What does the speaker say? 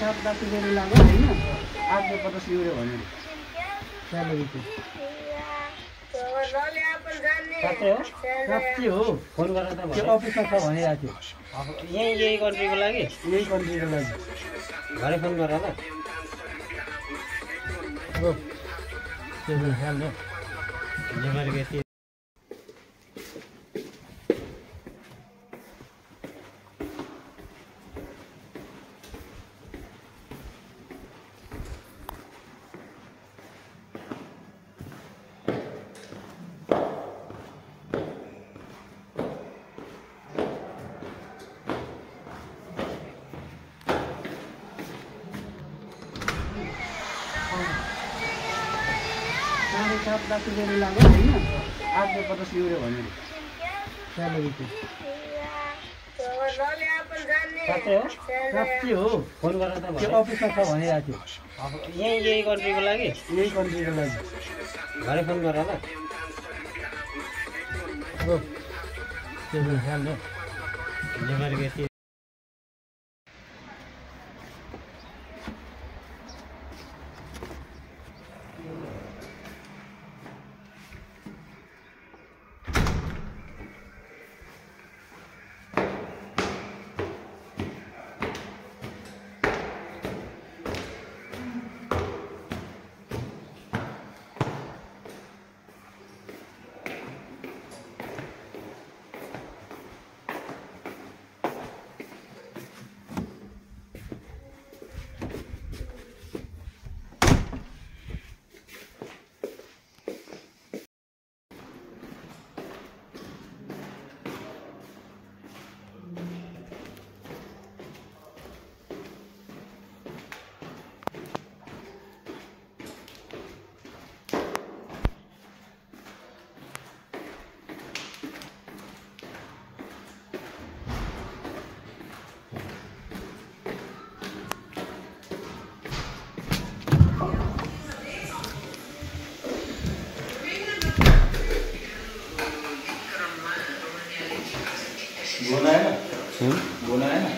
सात दस रुपियाँ लाग्यो होइन। आठ सय पचास युरो भन्यो। स्यालेरी चाहिँ साँच्चै हो? साँच्चै हो? फोन गरेर त त्यो अफिसमा छ भनिरहेको थियो। यहीँ यही कन्ट्रीको लागि? यही कन्ट्रीको लागि। घरै फोन गरेर ल त्यो यति सात लाख रुपियाँ लाग्यो होइन आठ सय पचास युरो भन्यो स्यालेरी चाहिँ साँच्चै हो हो फोन गरेर त त्यो अफिसमा छ भनिरहेको थियो अब यहीँ यही कन्ट्रीको लागि यही कन्ट्रीको लागि घरै फोन गरेर ल बोना है ना? हम्म? बोना है ना?